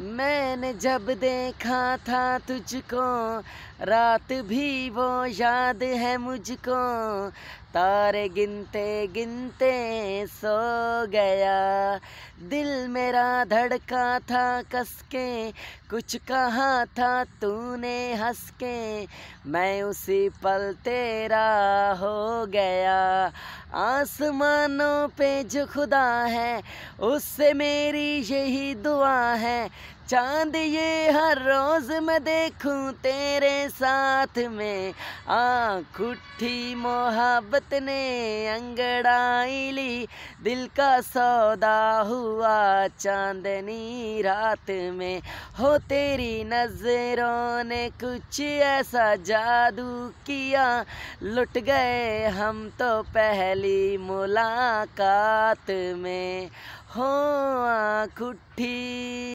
मैंने जब देखा था तुझको, रात भी वो याद है मुझको। तारे गिनते गिनते सो गया। दिल मेरा धड़का था कस के कुछ कहा था तूने हंस के मैं उसी पल तेरा हो गया। आसमानों पे जो खुदा है उससे मेरी यही दुआ है। चाँद ये हर रोज मैं देखूँ तेरे साथ में। आँख उठी, मोहब्बत ने अंगड़ाई ली। दिल का सौदा हुआ चांदनी रात में। हो तेरी नज़रों ने कुछ ऐसा जादू किया। लुट गए हम तो पहली मुलाकात में। हो आँख उठी।